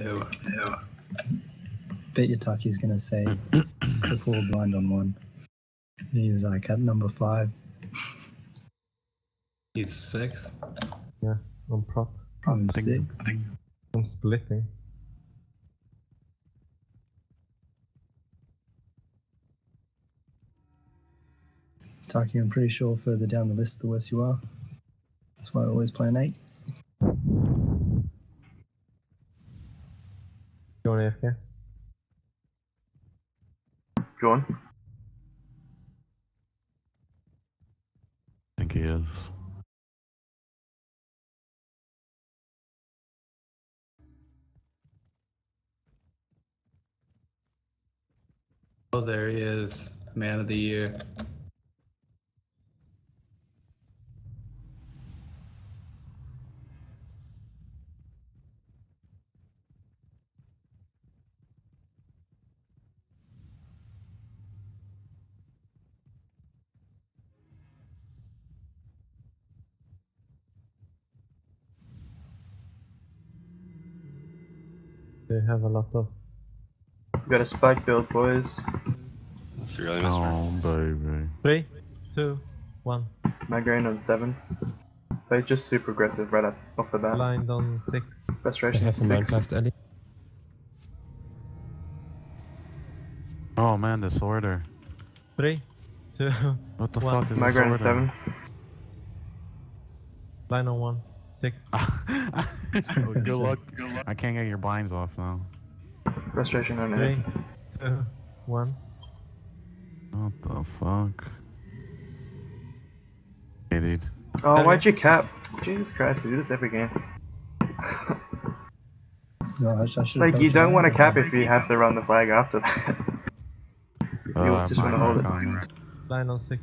Ew. Ew. Bet Yataki's gonna say triple blind on one. He's like at number five. He's six. Yeah, on prop. Probably I think- six. I think I'm splitting. Taki, I'm pretty sure further down the list, the worse you are. That's why I always play an eight. Go on AFK. Go on. Is. Oh, there he is. Man of the year. They have a lot of. We got a spike build, boys. Three really miss Oh, baby. Three, two, one. Migraine on seven. They're just super aggressive right off, off the bat. Blind on six. They Restoration have a man six. past Ellie. Oh man, disorder. Three, two, What the One. fuck is Migraine on disorder? seven. blind on one. Six. Oh, good luck. Good luck. I can't get your blinds off now. Restoration on Three, eight. two, one. What the fuck? Hey, dude. Oh, Okay. why'd you cap? Jesus Christ, we do this every game. No, I, sh- I should like, you don't want to cap if you have to run the flag after that. Oh, you I just want to hold it. on it. Blind on six.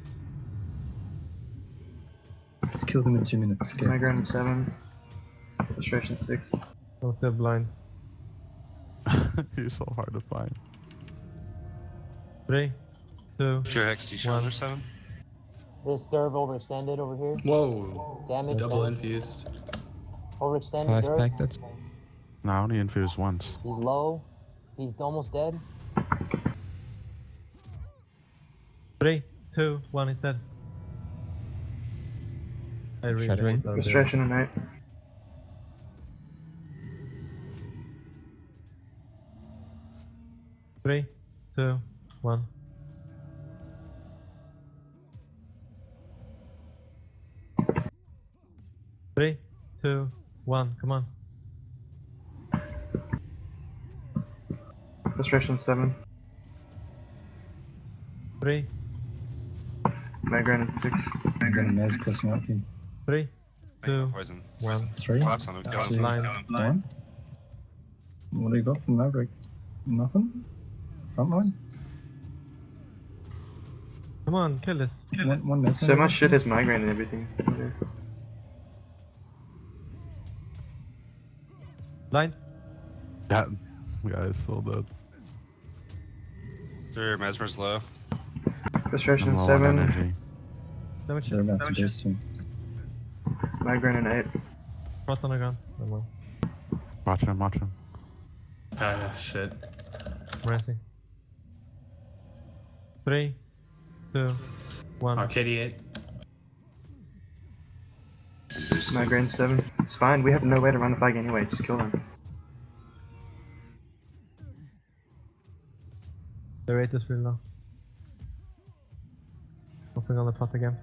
Let's kill them in two minutes. Go. Migraine on seven. Restoration six. Oh, I'm still blind. You're so hard to find. Three, two, Pure Hex, do you One. seven? This Derv overextended over here. Whoa. Damage. Double damage. infused. Overextended Five Derv. back that. No, I only infused once. He's low. He's almost dead. three, two, one. He's dead. I really Shattering. don't know. Restoration on eight. Three, two, one. Three, two, one. Come on. Restoration seven. Three, Migraine on six. I'm gonna Nez crossing out for you. Three, two, Poison. one. Three. Collapse on him. Go Two. on. Blind. One. What do you got from Maverick? Nothing? Frontline? Come on, kill this. One, one Nez So much shit is migraine and everything. Yeah. Blind. That guy is so dead. Three, Mesmer's low. Restoration I'm low on seven. energy. Damage. They're about to burst soon. Migraine on eight. Frost on the ground. Never mind. Watch him, watch him. Ah, yeah, shit. Rancing. Three, two, one. KD8. And boost. Migraine seven. It's fine. We have no way to run the flag anyway. Just kill them. The rate is really low. Hopping on the pot again.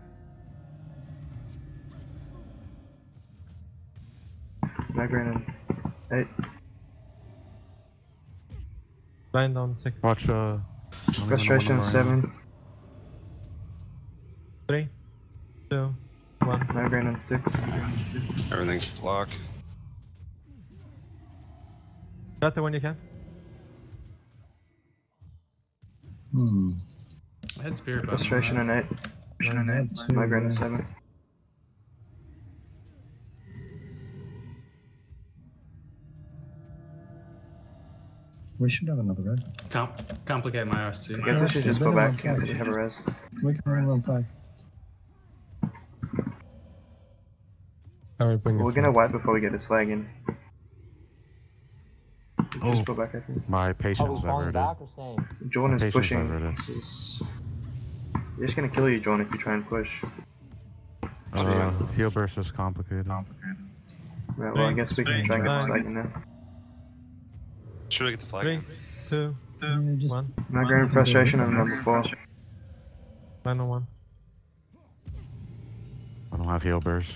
Migraine on eight. Blind on six. Watch, uh. let me know when Restoration I'm seven. Three, two, one. Migraine on six. Everything's block. Got the one you can. Hmm. I had spirit Frustration Restoration on eight. I had two, Migraine on uh, seven. We should have another res. Com- complicate my RC. I guess we should just go Let him back on and flag. have a res. We can run one flag. I will bring We're gonna flag. wipe before we get this flag in. Just Oh, go back, I think. my Are we patience falling diverted. back or staying? Jordan is pushing. diverted. This is... They're just gonna kill you, Jordan, if you try and push. Uh, heal burst is complicated. Right, well, I guess we can try and get nine. this flag in there. Should I get the flag? Three, two, Yeah, just one. Migraine frustration and number four. Line on one. I don't have heal burst.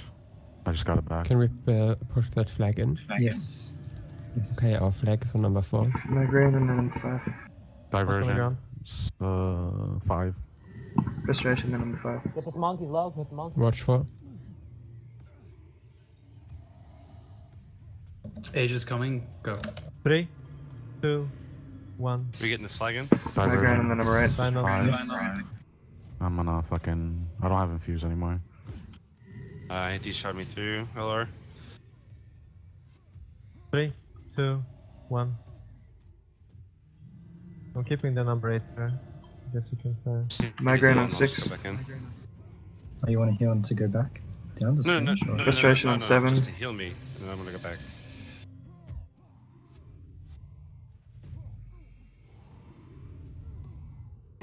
I just got it back. Can we uh, push that flag in? yes. Yes. Okay, our flag is on number four. Migraine and then number five. Cross on the Diversion. Uh, five. Frustration and number five. Get this monkeys low. Get the monkeys. Watch for. Aegis coming. Go. Three, two, one. Are we getting this flag in? Migraine and then Diversion. number eight. Line on Five. Yes. I'm gonna fucking. I don't have infuse anymore. Uh, he shot me through. LR. Three, two, one. I'm keeping the number eight there. I Guess you can fire. Migraine on six. Go back in. Oh, you want to heal him to go back down the No, no, no, stage? no, or- no, Frustration no, on no, seven. Just to heal me, and then I'm gonna go back.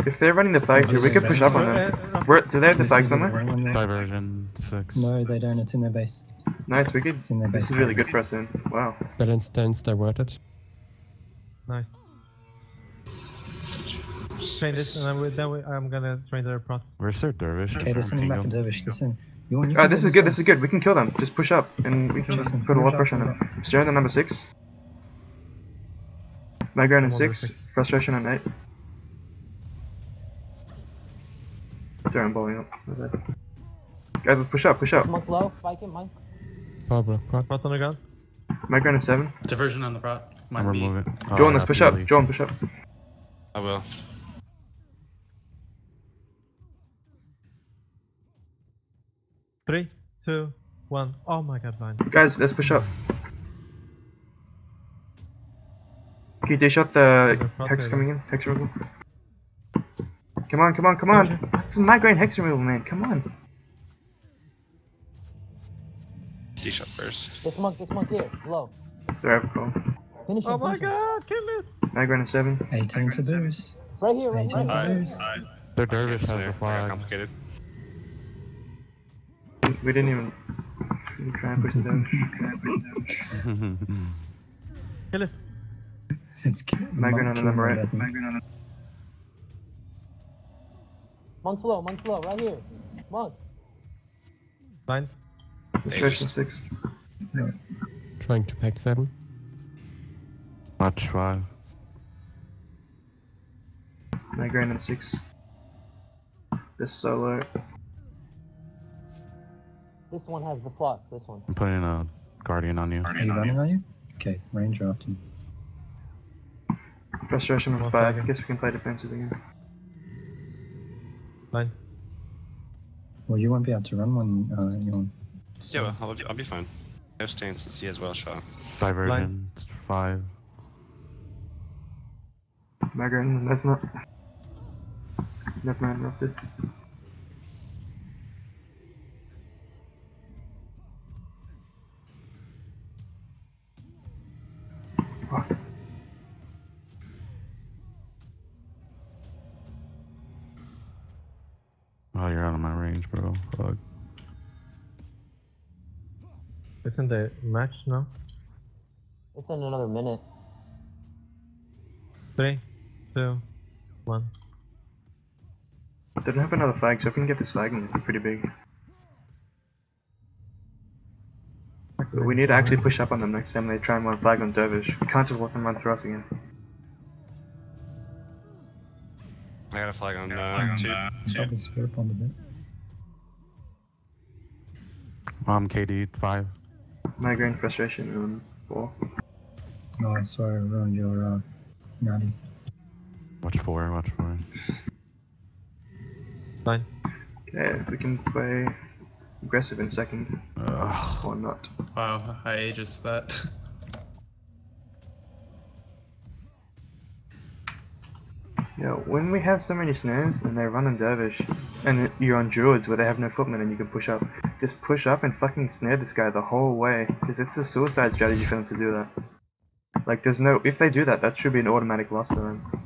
If they're running the flag here, we could push up on them. Where, do they have the Can I flag somewhere? Diversion six. No, they don't. It's in their base. Nice, we could. It's in their base. This is really good for us then. Wow. Balance stance diverted. Nice. Train this, and then, we, then we, I'm gonna train their prots. Where's their dervish? Okay, they're sending back a dervish. They're sending. You want? You Oh, can this is good. This is good. We can kill them. Just push up, and we can Jason, put a lot of pressure up, on push them. Stern on number six. Migraine on six. six. Frustration on eight. Sorry, I'm blowing up. My. Guys, let's push up. Push This up. monk's low. Spike him, Mike. Pablo, prot. Prot on the ground. Migraine on seven. Diversion on the prot. Might I'm be. removing. Oh, Jordan, I let's push up. Beely. Jordan, push up. I will. Three, two, one. Oh my god, line. Guys, let's push up. Okay, they shot the front hex coming in. Hex removal. Come on, come on, come on. It's a migraine hex removal, man. Come on. D shot burst. This monk. This monk here. Low. Sorry, I have a. Finish him. Oh my finish him. god, kill it! Migraine on seven. 18 to boost. Right here. Right, 18 right. to Alright. boost. Their dervish It's, has the very flag. complicated. We didn't even even try and push it down. Kill it. It's ki- Migraine on the number monk eight. killed it, I think. Monk's low. Monk's low. Right here. Monk. Line. Frustration six. Trying to pack seven. Watch five. Migraine on six. This solo. This one has the flux. This one. I'm putting a guardian on you. Are you running, are you? Okay, ranger after. Frustration on One five. I Guess we can play defensive again. Line. Well, you won't be able to run one. Uh, you're on. Yeah, well, I'll, be- I'll be fine. I have stances. He has well shot. Diversion five. Migraine, that's not. Never mind, interrupted. Fuck. Oh, you're out of my range, bro. Fuck. Isn't the match now? It's in another minute. Three, two, one. They don't have another flag, so if we can get this flag, it'd be pretty big. But we need to actually push up on them next time they try and run flag on Dervish. We can't just let them run through us again. I got a flag on uh, two. Stop the spirit bond a bit. Um, KD five. Migraine, frustration, and four. Oh, sorry, I ruined your uh, natty. Watch four. Watch four. Line. Okay, we can play aggressive in second, Ugh. or not. Wow, I ages that. Yeah, when we have so many snares and they run on Dervish, and you're on Druids where they have no footmen and you can push up, just push up and fucking snare this guy the whole way, because it's a suicide strategy for them to do that. Like, there's no. If they do that, that should be an automatic loss for them.